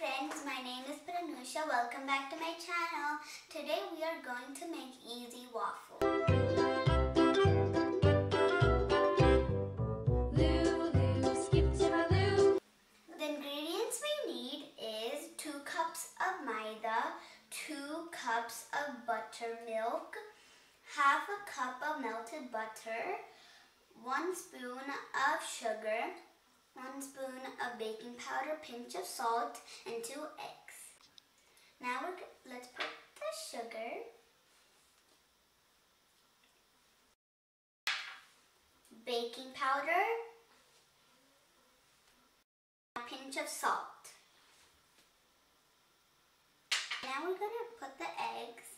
friends, my name is Pranusha. Welcome back to my channel. Today we are going to make easy waffles. The ingredients we need is 2 cups of maida, 2 cups of buttermilk, half a cup of melted butter, 1 spoon of sugar, 1 spoon of baking powder, pinch of salt, and 2 eggs. Now we're, let's put the sugar, baking powder, a pinch of salt. Now we're going to put the eggs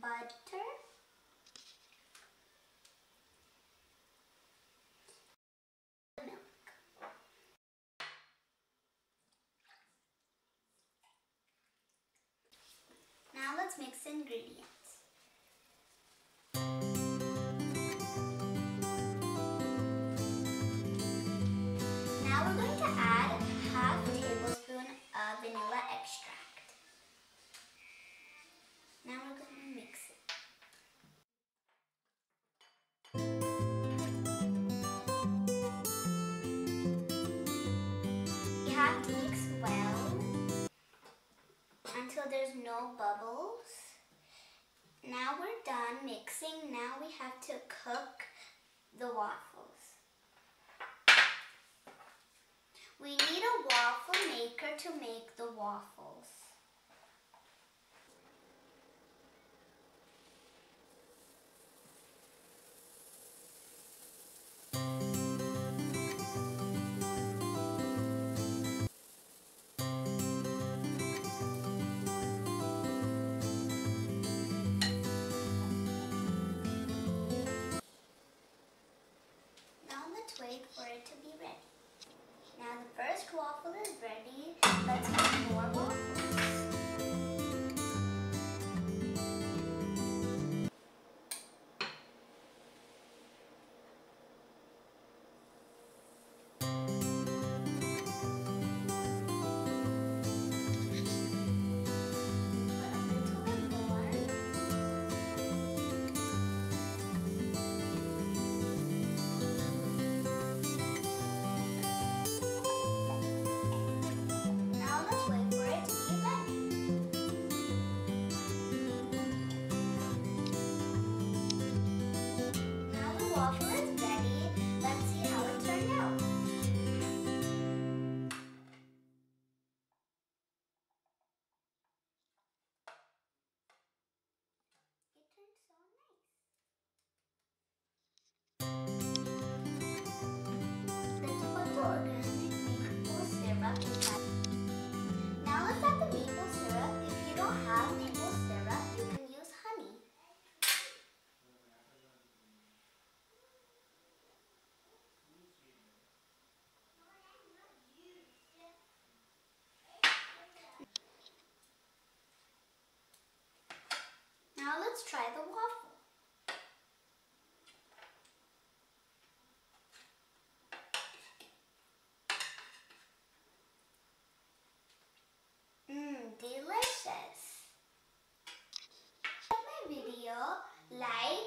butter Now let's mix ingredients. Until there's no bubbles. Now we're done mixing. Now we have to cook the waffles. We need a waffle maker to make the waffles. Wait for it to be ready. Now the first waffle is ready. Let's make more waffles. let's try the waffle. Mmm, delicious. Like my video, like,